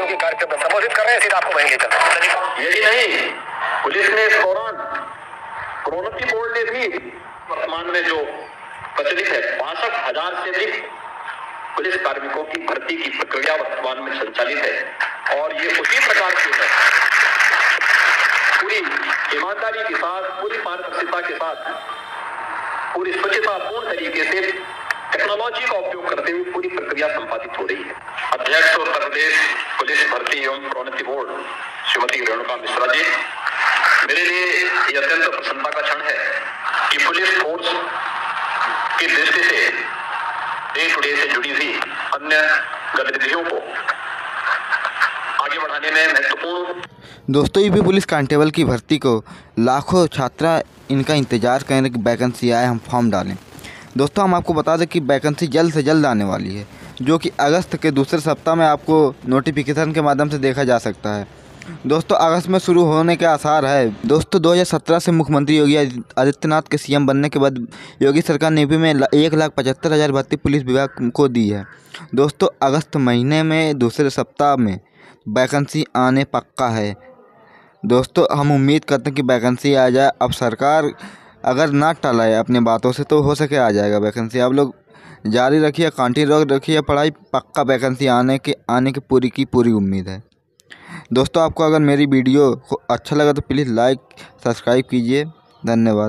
विद्यार्थियों के कार्यक्रम में संबोधित कर रहे हैं, सीधा आपको वहीं ले चलते यही नहीं, पुलिस ने इस दौरान प्रोन्नति बोर्ड ने भी वर्तमान में जो प्रचलित है, बासठ हज़ार से अधिक पुलिस कार्मिकों की भर्ती की प्रक्रिया वर्तमान में संचालित है। और ये उसी प्रकार की है। पूरी ईमानदारी के साथ, पूरी पारदर्शिता के साथ, पूरी स्वच्छता पूर्ण तरीके से टेक्नोलॉजी का उपयोग करते हुए पूरी प्रक्रिया संपादित हो रही है। अध्यक्ष उत्तर प्रदेश पुलिस भर्ती एवं प्रोन्नति बोर्ड, श्रीमती रेणुका मिश्रा जी, मेरे लिए ये अत्यंत प्रसन्नता का क्षण है कि पुलिस फोर्स की दृष्टि से डे टू डे से जुड़ी हुई अन्य गतिविधियों को आगे बढ़ाने में महत्वपूर्ण दोस्तों यूपी पुलिस कांस्टेबल की भर्ती को लाखों छात्रा इनका इंतज़ार कर कि वैकेंसी आए, हम फॉर्म डालें। दोस्तों, हम आपको बता दें कि वैकेंसी जल्द से जल्द आने वाली है। जो कि अगस्त के दूसरे सप्ताह में आपको नोटिफिकेशन के माध्यम से देखा जा सकता है। दोस्तों, अगस्त में शुरू होने के आसार है। दोस्तों 2017 से मुख्यमंत्री योगी आदित्यनाथ के सीएम बनने के बाद योगी सरकार ने यूपी में एक लाख पचहत्तर हज़ार भर्ती पुलिस विभाग को दी है। दोस्तों, अगस्त महीने में दूसरे सप्ताह में वैकेंसी आने पक्का है। दोस्तों, हम उम्मीद करते हैं कि वैकेंसी आ जाए। अब सरकार अगर ना टलाए अपनी बातों से तो हो सके आ जाएगा वैकेंसी आप लोग जारी रखिए कंटिन्यू रखिए, पढ़ाई पक्का वैकेंसी आने के, आने की पूरी की पूरी उम्मीद है। दोस्तों, आपको अगर मेरी वीडियो अच्छा लगा तो प्लीज़ लाइक सब्सक्राइब कीजिए। धन्यवाद।